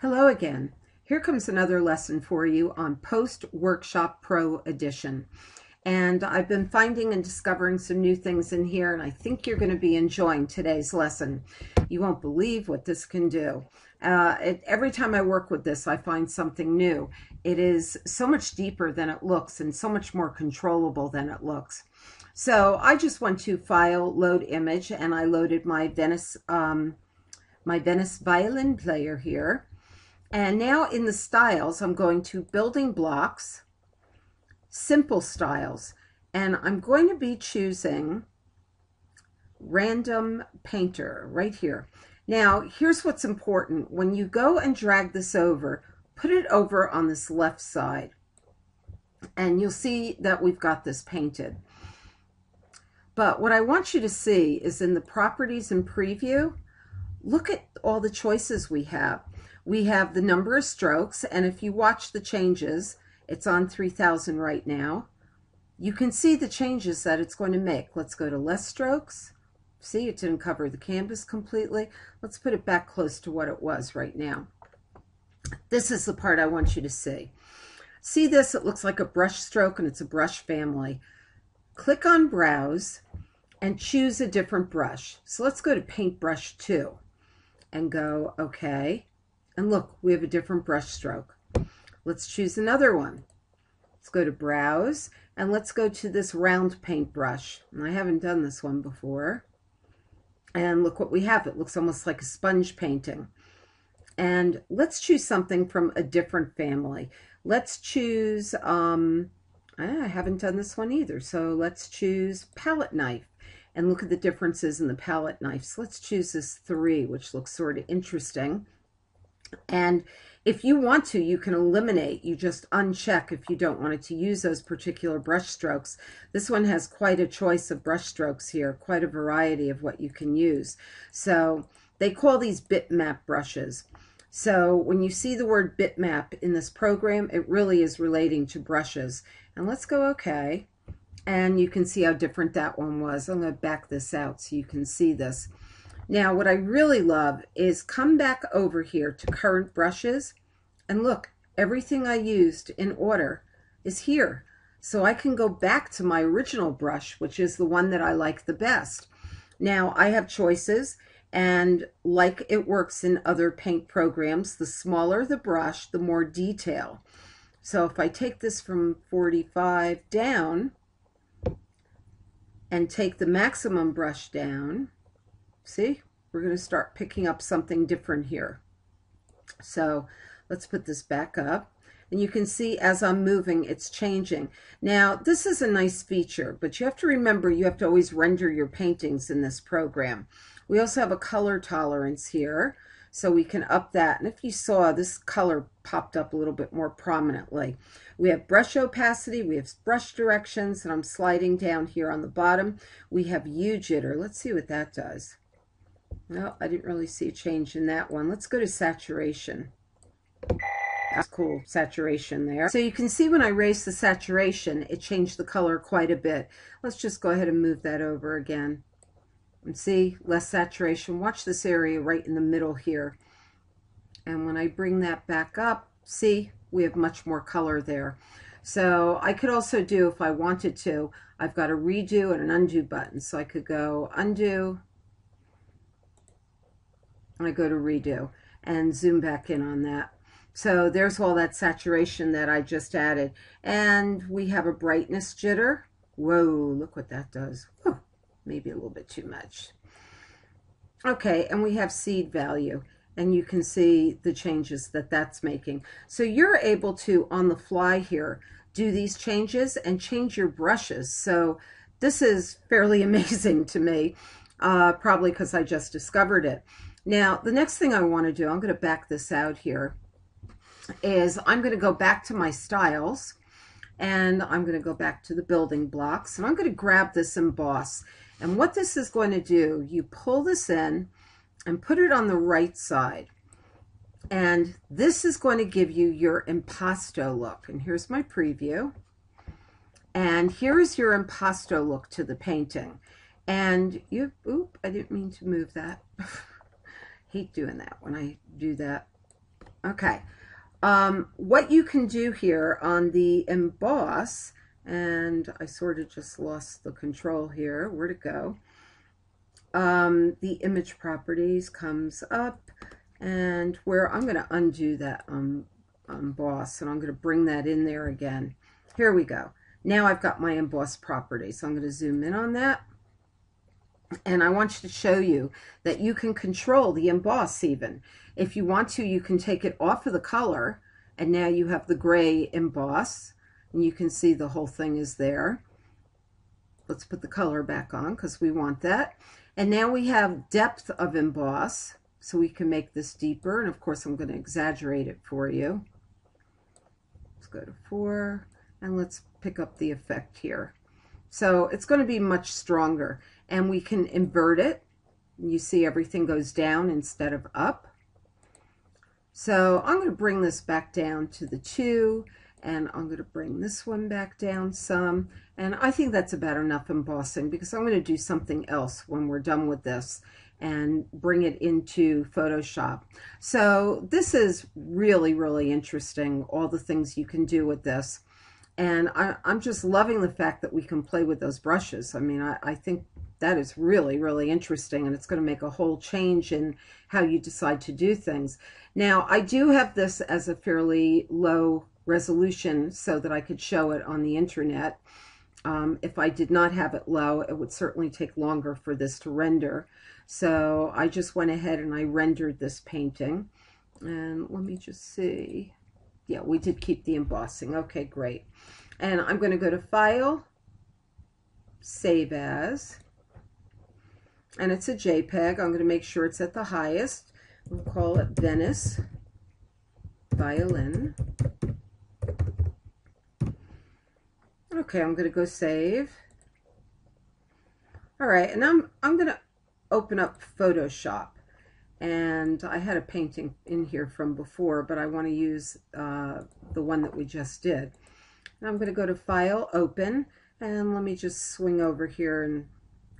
Hello again. Here comes another lesson for you on Post Workshop Pro Edition. And I've been finding and discovering some new things in here, and I think you're going to be enjoying today's lesson. You won't believe what this can do. Uh, it, every time I work with this, I find something new. It is so much deeper than it looks and so much more controllable than it looks. So I just went to File, Load Image, and I loaded my Venice, um, my Venice violin player here. And now in the styles, I'm going to building blocks, simple styles, and I'm going to be choosing random painter right here. Now, here's what's important. When you go and drag this over, put it over on this left side, and you'll see that we've got this painted. But what I want you to see is in the properties and preview, look at all the choices we have we have the number of strokes, and if you watch the changes, it's on 3000 right now. You can see the changes that it's going to make. Let's go to less strokes. See, it didn't cover the canvas completely. Let's put it back close to what it was right now. This is the part I want you to see. See this? It looks like a brush stroke and it's a brush family. Click on Browse and choose a different brush. So let's go to Paintbrush 2 and go OK. And look, we have a different brush stroke. Let's choose another one. Let's go to Browse, and let's go to this round paintbrush. And I haven't done this one before. And look what we have. It looks almost like a sponge painting. And let's choose something from a different family. Let's choose, um, I haven't done this one either. So let's choose palette knife and look at the differences in the palette knives. Let's choose this three, which looks sort of interesting. And if you want to, you can eliminate, you just uncheck if you don't want it to use those particular brush strokes. This one has quite a choice of brush strokes here, quite a variety of what you can use. So they call these bitmap brushes. So when you see the word bitmap in this program, it really is relating to brushes. And let's go OK. And you can see how different that one was. I'm going to back this out so you can see this. Now, what I really love is come back over here to current brushes and look, everything I used in order is here. So I can go back to my original brush, which is the one that I like the best. Now, I have choices, and like it works in other paint programs, the smaller the brush, the more detail. So if I take this from 45 down and take the maximum brush down, See, we're going to start picking up something different here. So let's put this back up. And you can see as I'm moving, it's changing. Now, this is a nice feature, but you have to remember you have to always render your paintings in this program. We also have a color tolerance here, so we can up that. And if you saw, this color popped up a little bit more prominently. We have brush opacity, we have brush directions, and I'm sliding down here on the bottom. We have U jitter. Let's see what that does. No, I didn't really see a change in that one. Let's go to saturation. That's cool, saturation there. So you can see when I raised the saturation, it changed the color quite a bit. Let's just go ahead and move that over again. And see, less saturation. Watch this area right in the middle here. And when I bring that back up, see, we have much more color there. So I could also do, if I wanted to, I've got a redo and an undo button. So I could go undo, I go to redo and zoom back in on that. So there's all that saturation that I just added. And we have a brightness jitter. Whoa, look what that does. Whew, maybe a little bit too much. Okay, and we have seed value. And you can see the changes that that's making. So you're able to, on the fly here, do these changes and change your brushes. So this is fairly amazing to me, uh, probably because I just discovered it. Now, the next thing I want to do, I'm going to back this out here, is I'm going to go back to my styles, and I'm going to go back to the building blocks, and I'm going to grab this emboss. And what this is going to do, you pull this in and put it on the right side. And this is going to give you your impasto look. And here's my preview. And here is your impasto look to the painting. And you, oop, I didn't mean to move that. hate doing that when I do that. Okay. Um, what you can do here on the emboss, and I sort of just lost the control here. Where'd it go? Um, the image properties comes up and where I'm going to undo that um, emboss and I'm going to bring that in there again. Here we go. Now I've got my emboss property. So I'm going to zoom in on that. And I want you to show you that you can control the emboss even. If you want to, you can take it off of the color and now you have the gray emboss and you can see the whole thing is there. Let's put the color back on because we want that. And now we have depth of emboss so we can make this deeper. And of course, I'm going to exaggerate it for you. Let's go to four and let's pick up the effect here. So it's going to be much stronger and we can invert it. You see everything goes down instead of up. So I'm going to bring this back down to the 2 and I'm going to bring this one back down some and I think that's about enough embossing because I'm going to do something else when we're done with this and bring it into Photoshop. So this is really, really interesting, all the things you can do with this. And I, am just loving the fact that we can play with those brushes. I mean, I, I think that is really, really interesting, and it's going to make a whole change in how you decide to do things. Now, I do have this as a fairly low resolution so that I could show it on the internet. Um, if I did not have it low, it would certainly take longer for this to render. So I just went ahead and I rendered this painting. And let me just see. Yeah, we did keep the embossing. Okay, great. And I'm going to go to File, Save As and it's a JPEG. I'm going to make sure it's at the highest. We'll call it Venice Violin. Okay, I'm going to go save. All right, and I'm, I'm going to open up Photoshop. And I had a painting in here from before, but I want to use uh, the one that we just did. And I'm going to go to File, Open, and let me just swing over here and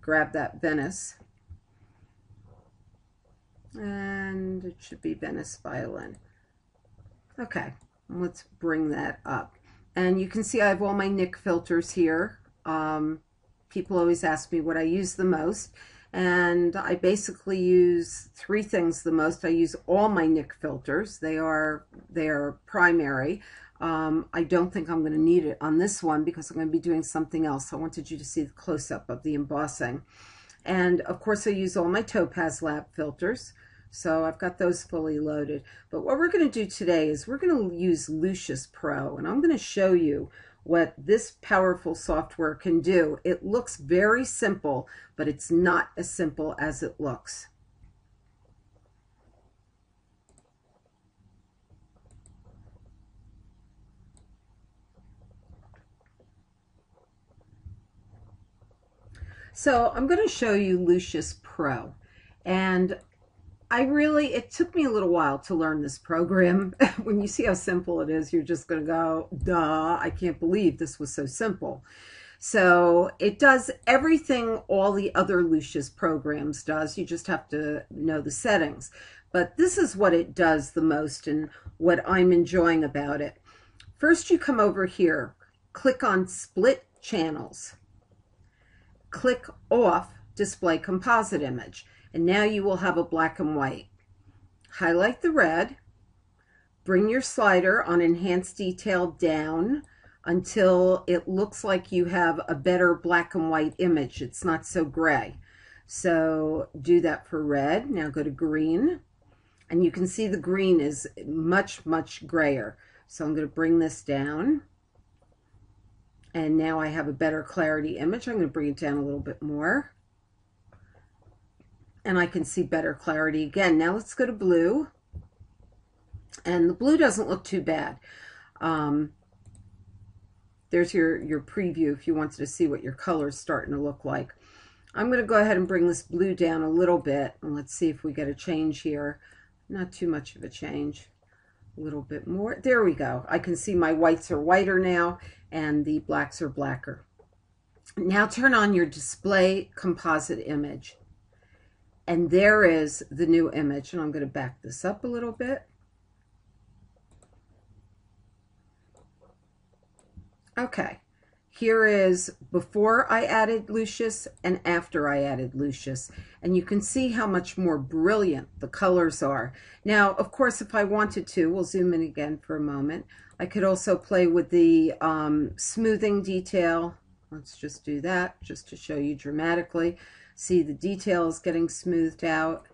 grab that Venice. And it should be Venice Violin. Okay, let's bring that up. And you can see I have all my Nik filters here. Um, people always ask me what I use the most. And I basically use three things the most. I use all my Nik filters. They are, they are primary. Um, I don't think I'm going to need it on this one because I'm going to be doing something else. I wanted you to see the close-up of the embossing. And of course I use all my Topaz Lab filters. So I've got those fully loaded. But what we're going to do today is we're going to use Lucis Pro. And I'm going to show you what this powerful software can do. It looks very simple, but it's not as simple as it looks. So I'm going to show you Lucis Pro. And I really, it took me a little while to learn this program. when you see how simple it is, you're just going to go, duh, I can't believe this was so simple. So it does everything all the other Lucis programs does. You just have to know the settings. But this is what it does the most and what I'm enjoying about it. First, you come over here, click on Split Channels click off display composite image and now you will have a black and white. Highlight the red, bring your slider on enhanced detail down until it looks like you have a better black and white image. It's not so gray. So do that for red. Now go to green and you can see the green is much, much grayer. So I'm going to bring this down and now I have a better clarity image. I'm going to bring it down a little bit more. And I can see better clarity again. Now let's go to blue. And the blue doesn't look too bad. Um, there's your, your preview if you wanted to see what your color is starting to look like. I'm going to go ahead and bring this blue down a little bit. And let's see if we get a change here. Not too much of a change a little bit more. There we go. I can see my whites are whiter now and the blacks are blacker. Now turn on your display composite image. And there is the new image. And I'm going to back this up a little bit. Okay, here is before I added Lucis and after I added Lucis. And you can see how much more brilliant the colors are. Now, of course, if I wanted to, we'll zoom in again for a moment. I could also play with the um, smoothing detail. Let's just do that just to show you dramatically. See the details getting smoothed out.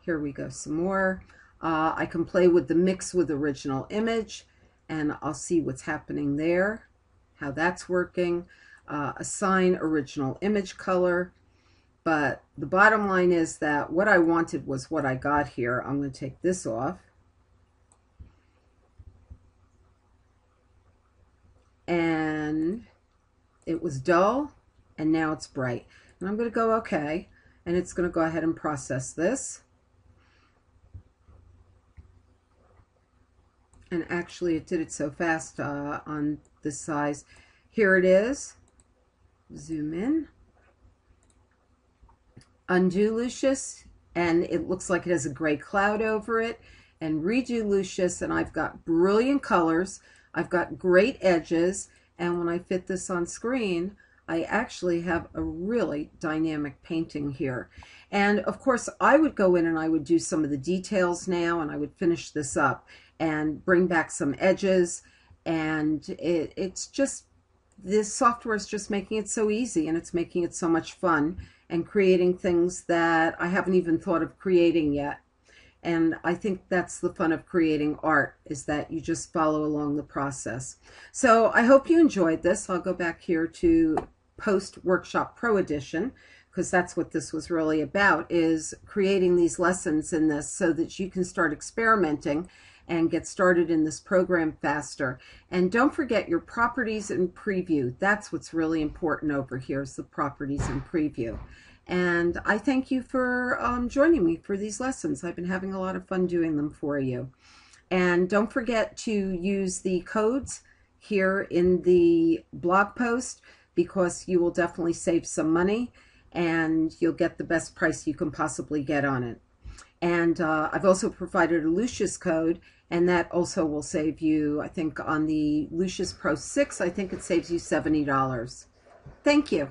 Here we go some more. Uh, I can play with the mix with original image and I'll see what's happening there, how that's working. Uh, assign original image color. But the bottom line is that what I wanted was what I got here. I'm going to take this off. And it was dull and now it's bright. And I'm going to go okay. And it's going to go ahead and process this. and actually it did it so fast uh, on this size. Here it is. Zoom in. Undo Lucis, and it looks like it has a gray cloud over it. And redo Lucis, and I've got brilliant colors. I've got great edges, and when I fit this on screen, I actually have a really dynamic painting here. And of course, I would go in and I would do some of the details now, and I would finish this up and bring back some edges. And it, it's just, this software is just making it so easy and it's making it so much fun and creating things that I haven't even thought of creating yet. And I think that's the fun of creating art is that you just follow along the process. So I hope you enjoyed this. I'll go back here to Post Workshop Pro Edition because that's what this was really about is creating these lessons in this so that you can start experimenting and get started in this program faster. And don't forget your properties and preview. That's what's really important over here is the properties and preview. And I thank you for um, joining me for these lessons. I've been having a lot of fun doing them for you. And don't forget to use the codes here in the blog post because you will definitely save some money and you'll get the best price you can possibly get on it. And uh, I've also provided a Lucis code, and that also will save you, I think, on the Lucis Pro 6, I think it saves you $70. Thank you.